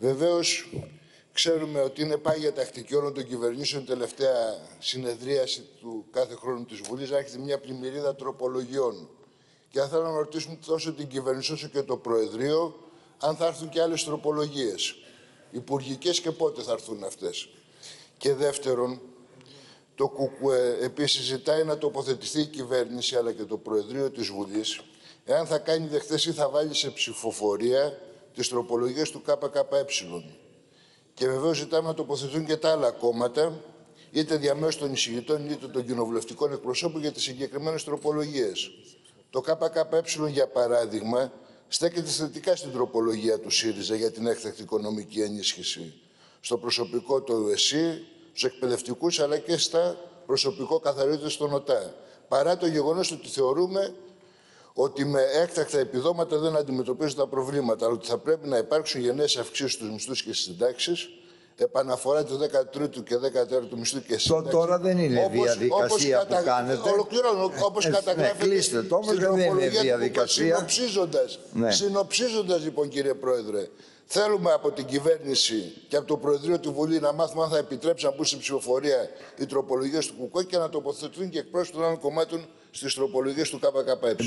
Βεβαίως, ξέρουμε ότι είναι πάγια τακτική όλων των κυβερνήσεων τελευταία συνεδρίαση του κάθε χρόνου της Βουλής να έχετε μια πλημμυρίδα τροπολογιών. Και θα θέλω να ρωτήσουμε τόσο την κυβέρνηση όσο και το Προεδρείο αν θα έρθουν και άλλες τροπολογίες. Υπουργικές και πότε θα έρθουν αυτές. Και δεύτερον, το ΚΚΕ επίσης ζητάει να τοποθετηθεί η κυβέρνηση αλλά και το Προεδρείο της Βουλής εάν θα κάνει δεχτές ή θα βάλει σε ψηφοφορία τις τροπολογίες του ΚΚΕ. Και βεβαίως ζητάμε να τοποθετηθούν και τα άλλα κόμματα είτε διαμέσου των εισηγητών είτε των κοινοβουλευτικών εκπροσώπων για τις συγκεκριμένες τροπολογίες. Το ΚΚΕ, για παράδειγμα, στέκεται θετικά στην τροπολογία του ΣΥΡΙΖΑ για την έκτακτη οικονομική ενίσχυση στο προσωπικό του ΕΣΥ, στους εκπαιδευτικούς αλλά και στα προσωπικό καθαρίζοντας στον ΟΤΑ. Παρά το γεγονός ότι θεωρούμε ότι με έκτακτα επιδόματα δεν αντιμετωπίζουν τα προβλήματα, αλλά ότι θα πρέπει να υπάρξουν γενναίες αυξήσεις στους μισθούς και στις συντάξεις, επαναφορά του 13ου και 14ου μισθού και σύνταξη. Τώρα δεν είναι Όπως- διαδικασία όπως που κάνετε. Ολοκληρώνω. Όπως Ε, ναι, καταγράφεται κλείστε το, όμως στην δεν είναι τροπολογία του διαδικασία. Συνοψίζοντας, Ναι. συνοψίζοντας λοιπόν κύριε Πρόεδρε, θέλουμε από την κυβέρνηση και από το Προεδρείο του Βουλή να μάθουμε αν θα επιτρέψει να μπουν στην ψηφοφορία οι τροπολογίες του ΚΚΕ και να τοποθετηθούν και εκπρόσωποι των άλλων κομμάτων στις τροπολογίες του ΚΚΕ.